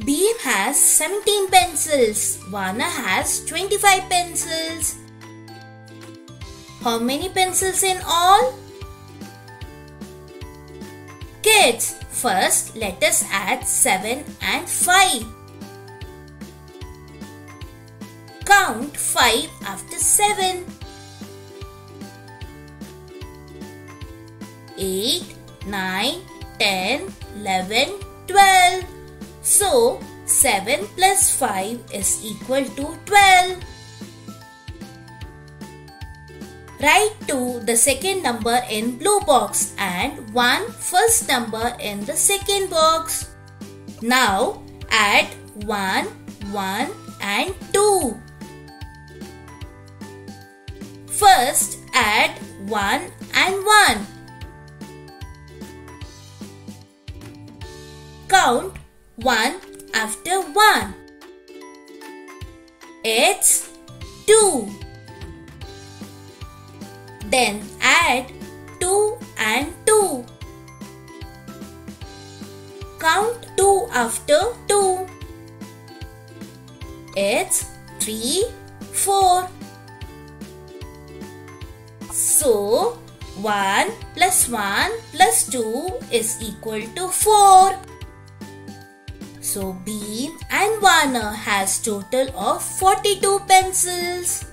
Bheem has 17 pencils. Vaanar has 25 pencils. How many pencils in all? Kids, first let us add 7 and 5. Count 5 after 7. 8, 9, 10, 11, 12. So, 7 plus 5 is equal to 12. Write 2 the second number in blue box and 1 first number in the second box. Now add 1, 1 and 2. First add 1 and 1. Count 1 after 1. It's 2. Then add 2 and 2. Count 2 after 2. It's 3, 4. So, 1 plus 1 plus 2 is equal to 4. So Bheem and Vaanar has total of 42 pencils.